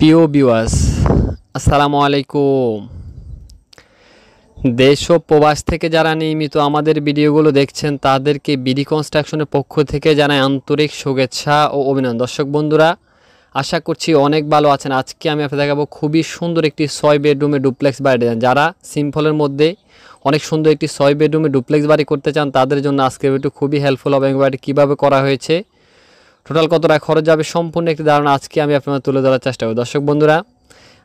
প্রিয় বিওয়াস আসসালামু আলাইকুম। দেশ ও প্রবাস থেকে যারা নিয়মিত আমাদের ভিডিওগুলো দেখছেন, তাদেরকে বিডি কনস্ট্রাকশনের পক্ষ থেকে জানাই আন্তরিক শুভেচ্ছা ও অভিনন্দন। দর্শক বন্ধুরা, আশা করছি অনেক ভালো আছেন। আজকে আমি আপনাদের দেখাবো খুবই সুন্দর একটি ছয় বেডরুমে ডুপ্লেক্স বাড়ি। যারা সিম্পলের মধ্যে অনেক সুন্দর একটি ছয় বেডরুমে ডুপ্লেক্স বাড়ি করতে চান, তাদের জন্য আজকে একটু খুবই হেল্পফুল হবে এবং বাড়িটি কীভাবে করা হয়েছে টোটাল কত টাকা খরচ যাবে সম্পূর্ণ একটি ধারণা আজকে আমি আপনাদের তুলে ধরার চেষ্টা করব। দর্শক বন্ধুরা,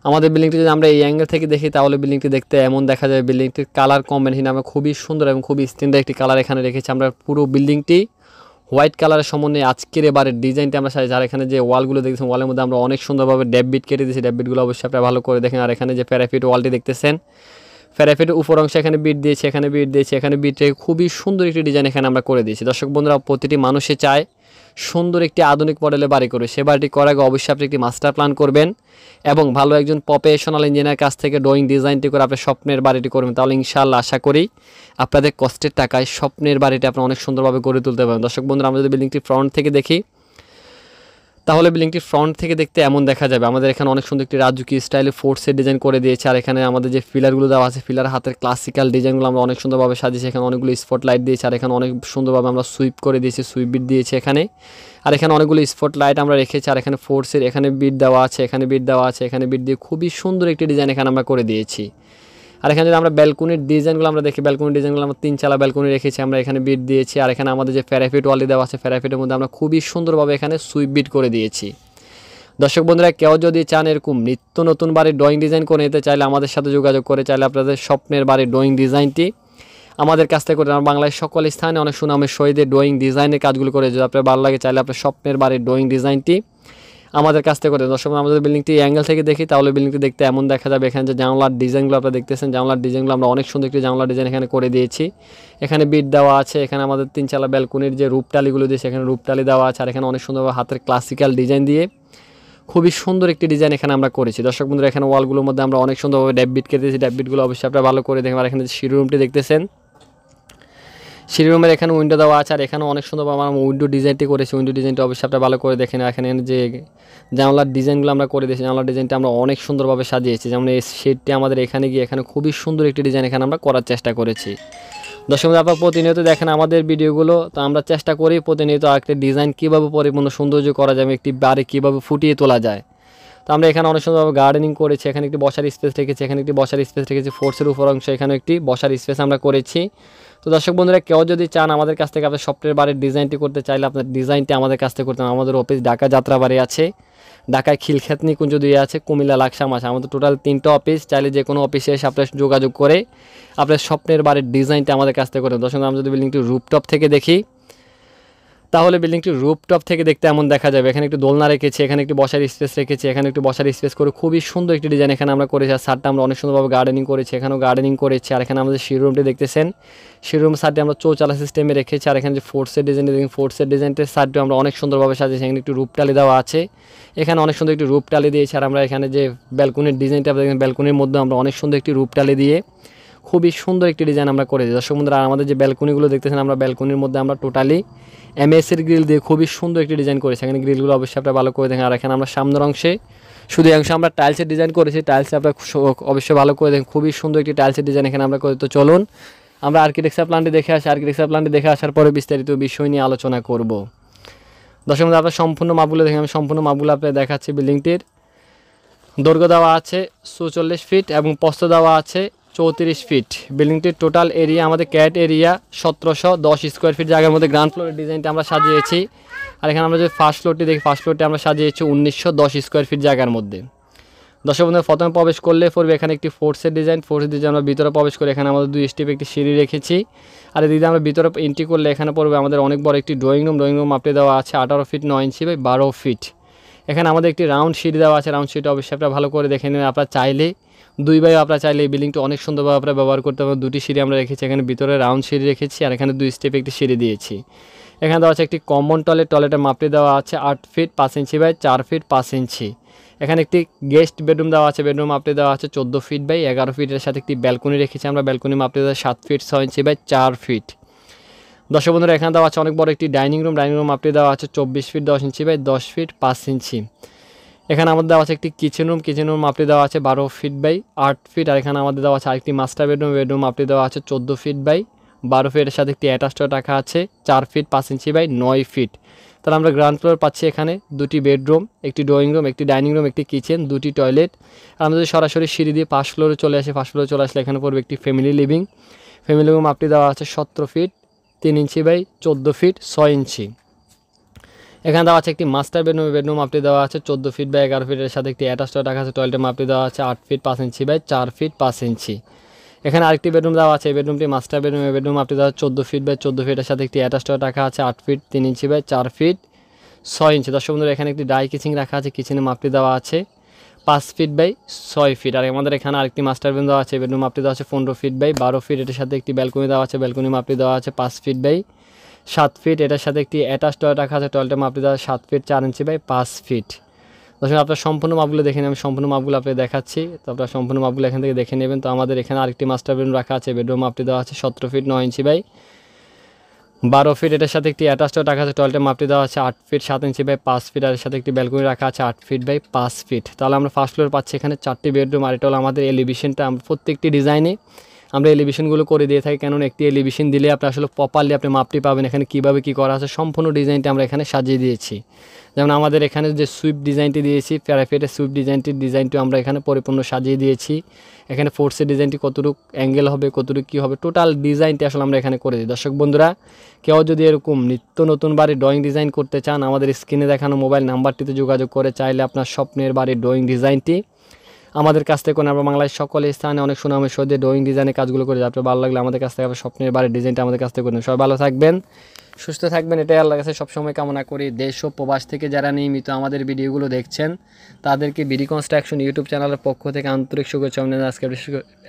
আমাদের বিল্ডিংটি যদি আমরা এই অ্যাঙ্গেল থেকে দেখি, তাহলে বিল্ডিংটি দেখতে এমন দেখা যায় বিল্ডিংটির কালার কম্বিনেশন আমরা খুবই সুন্দর এবং খুবই স্ট্যান্ডার্ড একটি কালার এখানে রেখেছি। আমরা পুরো বিল্ডিংটি হোয়াইট কালারের সমন্বয়ে আজকের এবারের ডিজাইনটা আমরা যার এখানে যে ওয়ালগুলো দেখছেন ওয়ালের মধ্যে আমরা অনেক সুন্দরভাবে ড্যাববিট কেটে দিয়েছি। ড্যাববিটগুলো অবশ্যই আপনারা ভালো করে দেখেন। আর এখানে যে প্যারাফিট ওয়ালটি দেখতেছেন প্যারাফিটের উপর অংশে এখানে বিট দিয়েছি, এখানে বিট দিয়েছি, এখানে বিট রেখে খুবই সুন্দর একটি ডিজাইন এখানে আমরা করে দিয়েছি। দর্শক বন্ধুরা, প্রতিটি মানুষে চায় সুন্দর একটি আধুনিক মডেলে বাড়ি করবে সে বাড়িটি করার আগে অবশ্যই আপনি একটি মাস্টার প্ল্যান করবেন এবং ভালো একজন প্রফেশনাল ইঞ্জিনিয়ার কাছ থেকে ড্রয়িং ডিজাইনটি করে আপনার স্বপ্নের বাড়িটি করবেন তাহলে ইনশাআল্লাহ আশা করি আপনাদের কষ্টের টাকায় স্বপ্নের বাড়িটি আপনি অনেক সুন্দরভাবে গড়ে তুলতে পারবেন। দর্শক বন্ধুরা, আমরা যদি বিল্ডিংটি ফ্রন্ট থেকে দেখি তাহলে বিল্ডিংটি ফ্রন্ট থেকে দেখতে এমন দেখা যাবে। আমাদের এখানে অনেক সুন্দর একটি রাজুকি স্টাইলে ফোর্সের ডিজাইন করে দিয়েছে। আর এখানে আমাদের যে ফিলারগুলো দেওয়া আছে ফিলার হাতের ক্লাসিক্যাল ডিজাইনগুলো আমরা অনেক সুন্দরভাবে সাজিয়েছি। এখানে অনেকগুলো স্পট লাইট দিয়েছি আর এখানে অনেক সুন্দরভাবে আমরা সুইপ করে দিয়েছি সুইপ বিট দিয়েছি এখানে। আর এখানে অনেকগুলো স্পট লাইট আমরা রেখেছি আর এখানে ফোর্সের এখানে বিট দেওয়া আছে, এখানে বিট দেওয়া আছে, এখানে বিট দিয়ে খুবই সুন্দর একটি ডিজাইন এখানে আমরা করে দিয়েছি। আর এখানে যদি আমরা ব্যালকনির ডিজাইনগুলো আমরা দেখি ব্যালকনির ডিজাইনগুলো আমরা তিন চালা ব্যালকনি রেখেছি, আমরা এখানে বিট দিয়েছি, আর এখানে আমাদের যে প্যারাফিট ওয়ালি দেওয়া আছে প্যারাফিটের মধ্যে আমরা খুবই সুন্দরভাবে এখানে সুইপ বিট করে দিয়েছি। দর্শক বন্ধুরা, কেউ যদি চান এরকম নিত্য নতুন বাড়ির ড্রয়িং ডিজাইন করে নিতে, চাইলে আমাদের সাথে যোগাযোগ করে, চাইলে আপনাদের স্বপ্নের বাড়ির ড্রয়িং ডিজাইনটি আমাদের কাছ থেকে আমরা বাংলায় সকল স্থানে অনেক সুনামের শহীদের ড্রয়িং ডিজাইনের কাজগুলো করে যদি আপনার ভালো লাগে, চাইলে আপনার স্বপ্নের বাড়ির ড্রয়িং ডিজাইনটি আমাদের কাছ থেকে করে। দর্শক আমাদের বিল্ডিংটি অ্যাঙ্গেল থেকে দেখি, তাহলে বিল্ডিংটি দেখতে এমন দেখা যাবে। এখানে যে জানলার ডিজাইনগুলো আপনারা দেখতেছেন, জানলার ডিজাইনগুলো আমরা অনেক সুন্দর একটি জানলার ডিজাইন এখানে করে দিয়েছি। এখানে বিট দেওয়া আছে, এখানে আমাদের তিন চালা ব্যালকনির যে রূপটালিগুলো দিয়েছে এখানে রূপটালি দেওয়া আছে, আর এখানে অনেক সুন্দরভাবে হাতের ক্লাসিক্যাল ডিজাইন দিয়ে খুবই সুন্দর একটি ডিজাইন এখানে আমরা করেছি। দর্শক বন্ধুরা, এখানে ওয়ালগুলোর মধ্যে আমরা অনেক সুন্দরভাবে ড্যাববিট কেটেছি। ড্যাববিটগুলো অবশ্যই আপনারা ভালো করে দেখবেন। আর এখানে যে সিঁড়ি রুমটি দেখতেছেন সিঁড়ি রুমের এখানে উইন্ডো দেওয়া আছে, আর এখানে অনেক সুন্দরভাবে আমরা উইন্ডো ডিজাইনটি করেছি। উইন্ডো ডিজাইনটা অবশ্যই আপনারা ভালো করে দেখেন এখানে যে জানলার ডিজাইনগুলো আমরা করে দিয়েছি, জানলার ডিজাইনটা আমরা অনেক সুন্দরভাবে সাজিয়েছি। যেমন এই শেডটি আমাদের এখানে গিয়ে এখানে খুবই সুন্দর একটি ডিজাইন এখানে আমরা করার চেষ্টা করেছি। দর্শক আপনার প্রতিনিয়ত দেখেন আমাদের ভিডিওগুলো তো আমরা চেষ্টা করি প্রতিনিয়ত একটা ডিজাইন কীভাবে পরিপূর্ণ সৌন্দর্য করা যাবে একটি বাড়ি কীভাবে ফুটিয়ে তোলা যায়। তো আমরা এখানে অনেক সুন্দরভাবে গার্ডেনিং করেছি, এখানে একটি বসার স্পেস রেখেছি, এখানে একটি বসার স্পেস রেখেছি ফোর্সের উপর অংশ এখানে একটি বসার স্পেস আমরা করেছি। তো দর্শক বন্ধুরা, কেউ যদি চান আমাদের কাছ থেকে আপনার সফটওয়্যার বাড়ির ডিজাইনটি করতে চাইলে আপনার ডিজাইনটি আমাদের কাছ থেকে করতে আমাদের অফিস ঢাকা যাত্রাবাড়ি আছে, ঢাকায় খিলখেতনি কুঞ্জ দিয়ে আছে, কুমিল্লা লাকসাম আছে। আমাদের টোটাল তিনটা অফিস চাইলে যে কোনো অফিসে এসে আপনার যোগাযোগ করে আপনার স্বপ্নের বাড়ির ডিজাইনটা আমাদের কাছ থেকে করতে দর্শক আমরা যদি বিল্ডিংটি রুপটপ থেকে দেখি তাহলে বিল্ডিংটি রুপটপ থেকে দেখতে এমন দেখা যাবে। এখানে একটু দোলনা রেখেছি, এখানে একটু বসার স্পেস রেখেছি, এখানে একটু বসার স্পেস করে খুবই সুন্দর একটি ডিজাইন এখানে আমরা করেছি। আর সারটা আমরা অনেক সুন্দরভাবে গার্ডেনিং করেছি, এখানেও গার্ডেনিং করেছি। আর এখানে আমাদের শিরুমটি দেখতেছেন। শিরুম সারটি আমরা চৌচালা সিস্টেমে রেখেছি। আর এখানে যে ফোর্সের ডিজাইন দেখুন ফোর্সের ডিজাইনটির সারটি আমরা অনেক সুন্দরভাবে সাজিয়েছি। এখানে একটু রূপটালি দেওয়া আছে। এখানে অনেক সুন্দর একটি রূপটালি দিয়েছি। আর আমরা এখানে যে ব্যালকনির ডিজাইনটা দেখেন ব্যালকনির মধ্যে আমরা অনেক সুন্দর একটি রূপটালি দিয়ে খুবই সুন্দর একটি ডিজাইন আমরা করেছি দর্শক বন্ধুরা, আমাদের যে ব্যালকনিগুলো দেখতেছেন আমরা ব্যালকনির মধ্যে আমরা টোটালি এমএসের গ্রিল দিয়ে খুবই সুন্দর একটি ডিজাইন করেছি। এখানে গ্রিলগুলো অবশ্যই আপনারা ভালো করে দেখেন। আর এখানে আমরা সামনের অংশে, শুধু অংশে আমরা টাইলসের ডিজাইন করেছি। টাইলস আপনারা অবশ্যই ভালো করে দেখেন। খুবই সুন্দর একটি টাইলসের ডিজাইন এখানে আমরা করে তো চলুন, আমরা আর্কিটেকচার প্ল্যানটি দেখে আসি। আর্কিটেকচার প্ল্যানটি দেখে আসার পরে বিস্তারিত বিষয় নিয়ে আলোচনা করব। বন্ধুরা, আপনার সম্পূর্ণ মাপগুলো দেখেন। আমি সম্পূর্ণ মাপগুলো আপনাদের দেখাচ্ছি বিল্ডিংটির দৈর্ঘ্য দেওয়া আছে চৌচল্লিশ ফিট এবং প্রস্থ দেওয়া আছে চৌত্রিশ ফিট। বিল্ডিংটির টোটাল এরিয়া আমাদের ক্যাট এরিয়া সতেরোশো দশ স্কোয়ার ফিট জায়গার মধ্যে গ্রাউন্ড ফ্লোরের ডিজাইনটা আমরা সাজিয়েছি। আর এখানে আমরা যদি ফার্স্ট ফ্লোরটি দেখি ফার্স্ট ফ্লোরটি আমরা সাজিয়েছি উনিশশো দশ স্কোয়ার ফিট জায়গার মধ্যে। দর্শক বন্ধু প্রথমে প্রবেশ করলে পড়বে এখানে একটি ফোর্সের ডিজাইন ফোর্সের ডিজাইন আমরা ভিতরে প্রবেশ করে এখানে আমাদের দুই স্টেপ একটি সিঁড়ি রেখেছি। আর এদিকে আমরা ভিতরে এন্ট্রি করলে এখানে পড়বে আমাদের অনেক বড় একটি ড্রয়িং রুম ড্রয়িং রুম আপনি দেওয়া আছে আঠারো ফিট নয় ইঞ্চি বাই বারো ফিট এখানে আমাদের একটি রাউন্ড সিঁড়ি দেওয়া আছে। রাউন্ড সিঁড়িটা অবশ্যই আপনারা ভালো করে দেখে নেবেন। আপনারা চাইলে দুই বাই আপনারা চাইলে এই বিল্ডিংটা অনেক সুন্দরভাবে আপনারা ব্যবহার করতে পারবেন। দুটি সিঁড়ি আমরা রেখেছি, এখানে ভিতরে রাউন্ড সিঁড়ি রেখেছি আর এখানে দুই স্টেপ একটি সিঁড়ি দিয়েছি। এখানে দেওয়া আছে একটি কমন টয়লেট টয়লেটের মাপটি দেওয়া আছে আট ফিট পাঁচ ইঞ্চি বাই চার ফিট পাঁচ ইঞ্চি। এখানে একটি গেস্ট বেডরুম দেওয়া আছে বেডরুম মাপটি দেওয়া আছে চোদ্দ ফিট বাই এগারো ফিটের সাথে একটি ব্যালকনি রেখেছি আমরা। ব্যালকনি মাপটি দেওয়া সাত ফিট ছয় ইঞ্চি বাই চার ফিট দর্শক বন্ধুরা, এখানে দেওয়া আছে অনেক বড় একটি ডাইনিং রুম ডাইনিং রুম মাপটি দেওয়া আছে চব্বিশ ফিট দশ ইঞ্চি বাই দশ ফিট পাঁচ ইঞ্চি। এখানে আমাদের দেওয়া আছে একটি কিচেন রুম কিচেন রুম মাপটি দেওয়া আছে বারো ফিট বাই আট ফিট আর এখানে আমাদের দেওয়া আছে আরেকটি মাস্টার বেডরুম বেডরুম মাপটি দেওয়া আছে চোদ্দ ফিট বাই বারো ফিটের সাথে একটি অ্যাটাচ রাখা আছে চার ফিট পাঁচ ইঞ্চি বাই নয় ফিট তাহলে আমরা গ্রাউন্ড ফ্লোর পাচ্ছি এখানে দুটি বেডরুম একটি ড্রয়িং রুম একটি ডাইনিং রুম একটি কিচেন দুটি টয়লেট আমরা যদি সরাসরি সিঁড়ি দিয়ে পাঁচ ফ্লোরে চলে আসি পাঁচ ফ্লোরে চলে আসলে এখানে পড়বে একটি ফ্যামিলি লিভিং ফ্যামিলি রুম মাপটি দেওয়া আছে সতেরো ফিট তিন ইঞ্চি বাই চোদ্দ ফিট ছয় ইঞ্চি এখানে দেওয়া আছে একটি মাস্টার বেডরুম বেডরুম মাপটি দেওয়া আছে, চোদ্দ ফিট বা এগারো ফিটের সাথে একটি অ্যাটাচ রাখা আছে টয়লেটের মাপটি দেওয়া আছে আট ফিট পাঁচ ইঞ্চি বাই চার ফিট পাঁচ ইঞ্চি এখানে আরেকটি বেডরুম দেওয়া আছে, এই বেডরুমটি মাস্টার বেডরুম এই বেডরুম মাপটি দেওয়া চোদ্দ ফিট বাই চোদ্দ ফিটের সাথে একটি অ্যাটাচ টয়লেট রাখা আছে, আট ফিট তিন ইঞ্চি বাই চার ফিট ছয় ইঞ্চি দর্শক বন্ধুরা, এখানে একটি ডাই কিচিং রাখা আছে কিচেনের মাপটি দেওয়া আছে পাঁচ ফিট বাই ছয় ফিট আর আমাদের এখানে আরেকটি মাস্টার বেডরুম দেওয়া আছে বেডরুম মাপটি দেওয়া আছে, পনেরো ফিট বাই বারো ফিট এটার সাথে একটি ব্যালকনি দেওয়া আছে ব্যালকনি মাপটি দেওয়া আছে পাঁচ ফিট বাই সাত ফিট এটার সাথে একটি অ্যাটাচ টয়লেট রাখা আছে। টয়লেটের মাপটি দেওয়া সাত ফিট চার ইঞ্চি বাই পাঁচ ফিট দর্শক, আপনার সম্পূর্ণ মাপগুলো দেখে আমি সম্পূর্ণ মাপগুলো আপনাকে দেখাচ্ছি। তো আপনার সম্পূর্ণ মাপগুলো এখান থেকে দেখে নেবেন। তো আমাদের এখানে আরেকটি মাস্টার বেডরুম রাখা আছে বেডরুম মাপটি দেওয়া আছে সতেরো ফিট নয় ইঞ্চি বাই বারো ফিট এটার সাথে একটি অ্যাটাচ টয়লেট রাখা আছে টয়লেটের মাপটি দেওয়া আছে আট ফিট সাত ইঞ্চি বাই পাঁচ ফিট আর এর সাথে একটি ব্যালকনি রাখা আছে আট ফিট বাই পাঁচ ফিট তাহলে আমরা ফার্স্ট ফ্লোর পাচ্ছি এখানে চারটি বেডরুম আর এটা হলো আমাদের এলিভেশনটা আমরা প্রত্যেকটি ডিজাইনে আমরা এলিভেশনগুলো করে দিয়ে থাকি, কেননা একটি এলিভেশন দিলে আপনি আসলে প্রপারলি আপনি মাপটি পাবেন এখানে কীভাবে কী করা আছে, সম্পূর্ণ ডিজাইনটি আমরা এখানে সাজিয়ে দিয়েছি। যেমন আমাদের এখানে যে সুইপ ডিজাইনটি দিয়েছি প্যারাফেটের সুইপ ডিজাইনটির ডিজাইনটি আমরা এখানে পরিপূর্ণ সাজিয়ে দিয়েছি। এখানে ফোর্সের ডিজাইনটি কতটুকু অ্যাঙ্গেল হবে, কতটুকু কী হবে টোটাল ডিজাইনটি আসলে আমরা এখানে করে দিই। দর্শক বন্ধুরা, কেউ যদি এরকম নিত্য নতুন বাড়ির ড্রয়িং ডিজাইন করতে চান, আমাদের স্ক্রিনে দেখানো মোবাইল নাম্বারটিতে যোগাযোগ করে, চাইলে আপনার স্বপ্নের বাড়ির ড্রয়িং ডিজাইনটি আমাদের কাছ থেকে আমরা বাংলায় সকল স্থানে অনেক সুনামের সদে, ড্রয়িং ডিজাইনের কাজগুলো করে আপনার ভালো লাগলে আমাদের কাছ থেকে আবার স্বপ্নের বাড়ির ডিজাইনটা আমাদের কাছ থেকে করে সবাই ভালো থাকবেন, সুস্থ থাকবেন। এটাই আল্লাহ কাছে সবসময় কামনা করি। দেশ ও প্রবাস থেকে যারা নিয়মিত আমাদের ভিডিওগুলো দেখছেন, তাদেরকে বিডি কনস্ট্রাকশন ইউটিউব চ্যানেলের পক্ষ থেকে আন্তরিক শুভেচ্ছা। আজকের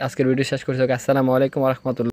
আজকের ভিডিও শেষ করছি। আসসালামু আলাইকুম রহমতুল্লাহ।